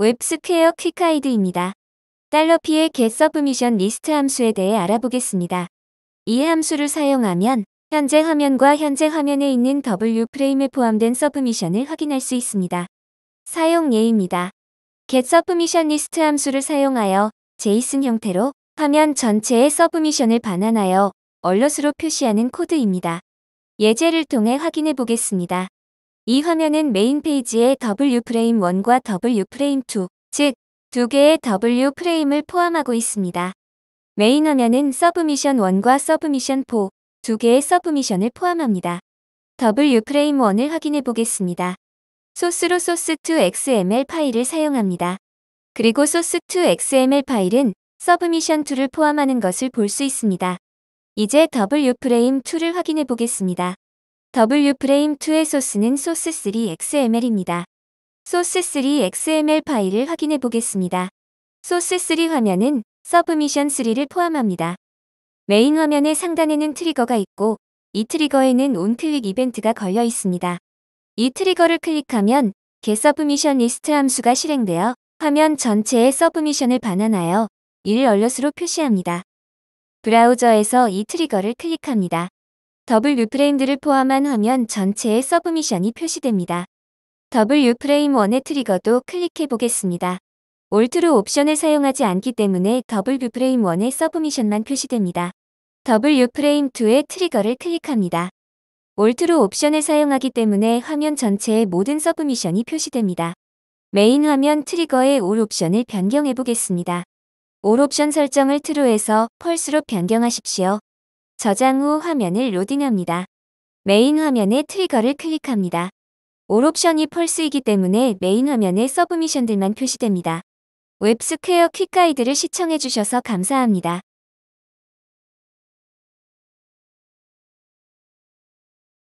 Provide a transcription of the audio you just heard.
웹스퀘어 Quick Guide입니다. dollar p의 get submission list 함수에 대해 알아보겠습니다. 이 함수를 사용하면 현재 화면과 현재 화면에 있는 W 프레임에 포함된 submission을 확인할 수 있습니다. 사용 예입니다. get submission list 함수를 사용하여 JSON 형태로 화면 전체의 submission을 반환하여 alert으로 표시하는 코드입니다. 예제를 통해 확인해 보겠습니다. 이 화면은 메인 페이지에 W프레임 1과 W프레임 2, 즉, 두 개의 W 프레임을 포함하고 있습니다. 메인 화면은 submission 1과 submission 4, 두 개의 submission을 포함합니다. W 프레임 1을 확인해 보겠습니다. 소스로 소스2 XML 파일을 사용합니다. 그리고 소스2 XML 파일은 submission 2를 포함하는 것을 볼 수 있습니다. 이제 W 프레임 2를 확인해 보겠습니다. W프레임2의 소스는 소스3 XML입니다. 소스3 XML 파일을 확인해 보겠습니다. 소스3 화면은 submission 3를 포함합니다. 메인 화면의 상단에는 트리거가 있고 이 트리거에는 onclick 이벤트가 걸려 있습니다. 이 트리거를 클릭하면 get submission list 함수가 실행되어 화면 전체의 submission을 반환하여 이를 alert으로 표시합니다. 브라우저에서 이 트리거를 클릭합니다. W 프레임들을 포함한 화면 전체의 submission이 표시됩니다. W 프레임 1의 트리거도 클릭해 보겠습니다. all true 옵션을 사용하지 않기 때문에 W 프레임 1의 submission만 표시됩니다. W 프레임 2의 트리거를 클릭합니다. all true 옵션을 사용하기 때문에 화면 전체의 모든 submission이 표시됩니다. 메인 화면 트리거의 all 옵션을 변경해 보겠습니다. all 옵션 설정을 true에서 false로 변경하십시오. 저장 후 화면을 로딩합니다. 메인 화면에 트리거를 클릭합니다. all 옵션이 false이기 때문에 메인 화면에 submission들만 표시됩니다. 웹스퀘어 Quick Guide를 시청해주셔서 감사합니다.